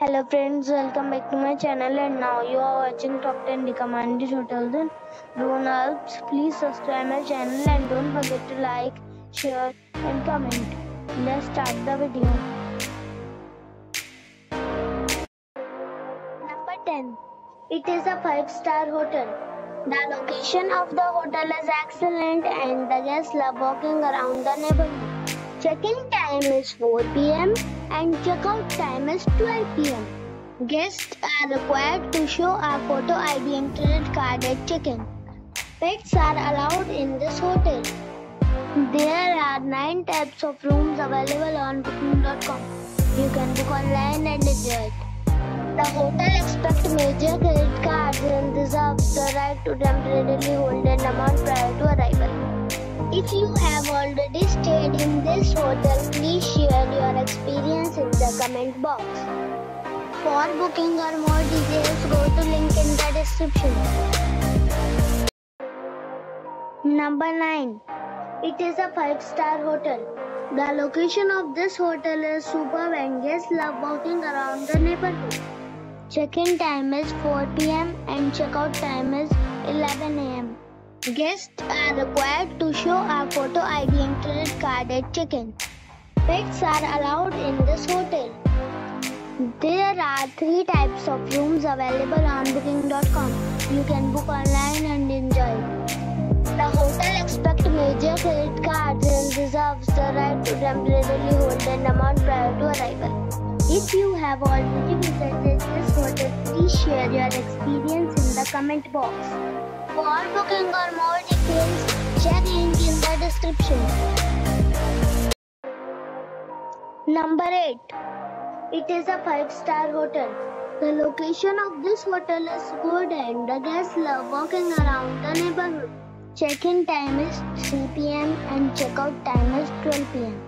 Hello friends, welcome back to my channel and now you are watching top 10 recommended hotels in Alps. Please subscribe my channel and don't forget to like, share and comment. Let's start the video. Number 10. It is a 5-star hotel. The location of the hotel is excellent and the guests love walking around the neighborhood. Check-in time is 4 p.m. and check-out time is 12 p.m. Guests are required to show a photo ID and credit card at check-in. Pets are allowed in this hotel. There are 9 types of rooms available on booking.com. You can book online and enjoy it. The hotel expects major credit cards and reserves the right to temporarily hold an amount prior to arrival. If you have already stayed in this hotel, please share your experience in the comment box. For booking or more details, go to link in the description. Number 9. It is a 5-star hotel. The location of this hotel is superb and guests love walking around the neighborhood. Check-in time is 4 p.m. and check-out time is 11 a.m. Guests are required to show a photo ID and credit card at check-in. Pets are allowed in this hotel. There are three types of rooms available on booking.com. You can book online and enjoy. The hotel expects major credit cards and reserves the right to temporarily hold an amount prior to arrival. If you have already visited this hotel, please share your experience in the comment box. For booking or more details, check link in the description. Number 8. It is a 5-star hotel. The location of this hotel is good and the guests love walking around the neighborhood. Check-in time is 3 p.m. and check-out time is 12 p.m.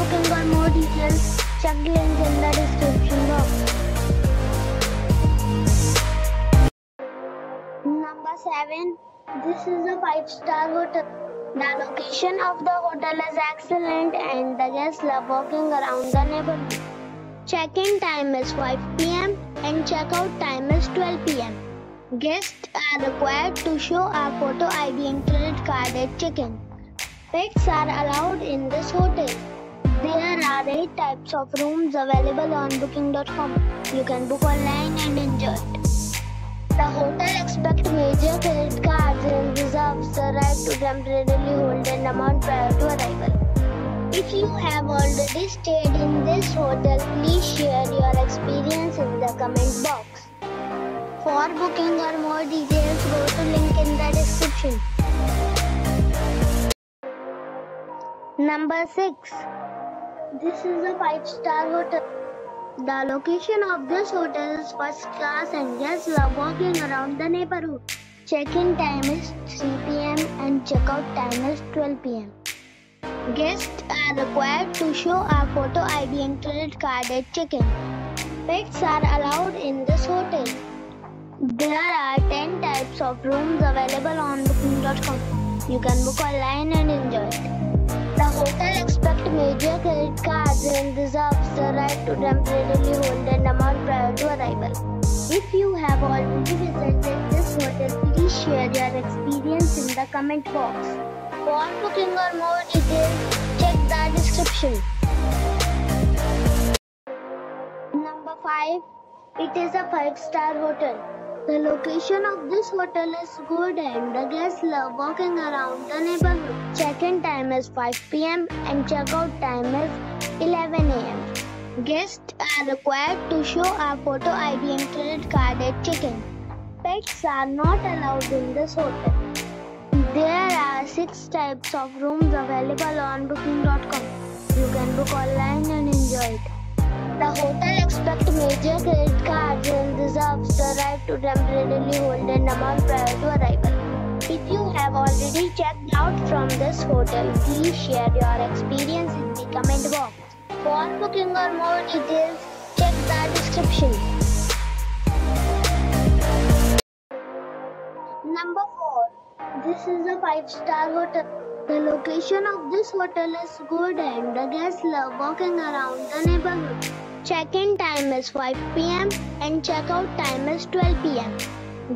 For booking or more details, check link in the description box. Number 7. This is a 5-star hotel. The location of the hotel is excellent and the guests love walking around the neighborhood. Check-in time is 5 p.m. and check-out time is 12 p.m. Guests are required to show a photo ID and credit card at check-in. Pets are allowed in this hotel. There are 8 types of rooms available on booking.com. You can book online and enjoy it. The hotel expects major credit cards and reserves the right to temporarily hold an amount prior to arrival. If you have already stayed in this hotel, please share your experience in the comment box. For booking or more details, go to link in the description. Number 6. This is a 5-star hotel. The location of this hotel is first class and guests love walking around the neighborhood. Check-in time is 3 p.m. and check-out time is 12 p.m. Guests are required to show a photo ID and credit card at check-in. Pets are allowed in this hotel. There are 10 types of rooms available on booking.com. You can book online and enjoy it. The hotel expects major credit cards and reserves the right to temporarily hold an amount prior to arrival. If you have already visited this hotel, please share your experience in the comment box. For booking or more details, check the description. Number 5. It is a 5-star hotel. The location of this hotel is good and the guests love walking around the neighborhood. Check-in time is 5 p.m. and check-out time is 11 a.m. Guests are required to show a photo ID and credit card at check-in. Pets are not allowed in this hotel. There are six types of rooms available on booking.com. The hotel expects major credit cards and reserves the right to temporarily hold an amount prior to arrival. If you have already checked out from this hotel, please share your experience in the comment box. For booking or more details, check the description. Number 4. This is a 5-star hotel. The location of this hotel is good and the guests love walking around the neighborhood. Check-in time is 5 pm and check-out time is 12 pm.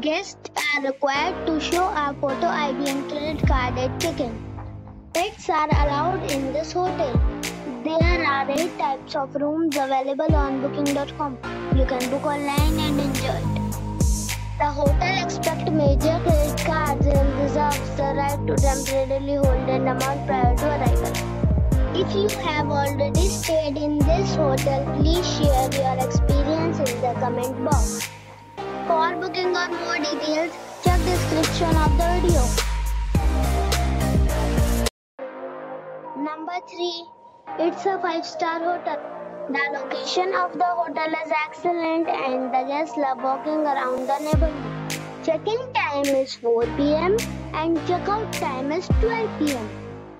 Guests are required to show a photo ID and credit card at check-in. Pets are allowed in this hotel. There are 8 types of rooms available on booking.com. You can book online and enjoy it. The hotel expects major credit cards and reserves the right to temporarily hold an amount prior to arrival. If you have already stayed in this hotel, please share your experience in the comment box. For booking or more details, check description of the video. Number 3. It's a 5-star hotel. The location of the hotel is excellent and the guests love walking around the neighborhood. Check-in time is 4 pm and check-out time is 12 pm.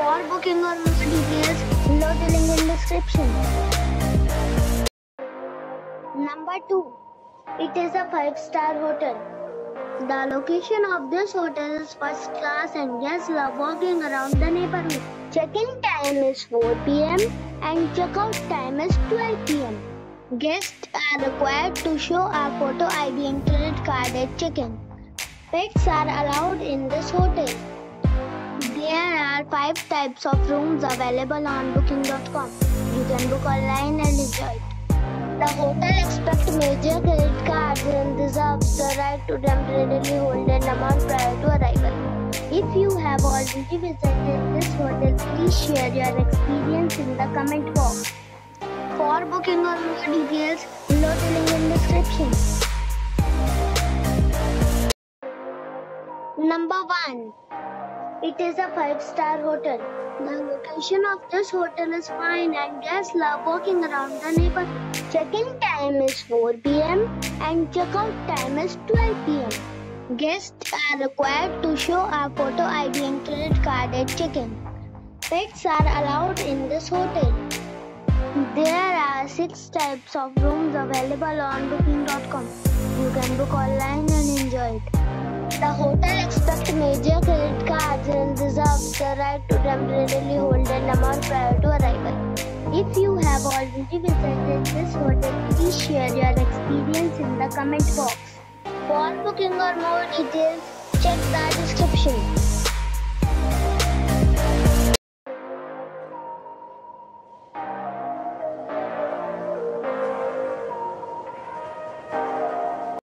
For booking or more details, below the link in description. Number 2. It is a 5-star hotel. The location of this hotel is first class and guests love walking around the neighborhood. Check-in time is 4 pm and check-out time is 12 pm. Guests are required to show a photo ID and credit card at check-in. Pets are allowed in this hotel. There are 5 types of rooms available on booking.com. You can book online and enjoy it. The hotel expects major credit cards and reserves the right to temporarily hold an amount prior to arrival. If you have already visited this hotel, please share your experience in the comment box. For booking or more details, below the link in description. Number 1. It is a 5-star hotel. The location of this hotel is fine and guests love walking around the neighborhood. Check-in time is 4 pm and check-out time is 12 pm. Guests are required to show a photo ID and credit card at check-in. Pets are allowed in this hotel. There are 6 types of rooms available on booking.com. You can book online and enjoy it. The hotel expects major credit cards and reserves the right to temporarily hold an amount prior to arrival. If you have already visited this hotel, please share your experience in the comment box. For booking or more details, check the description.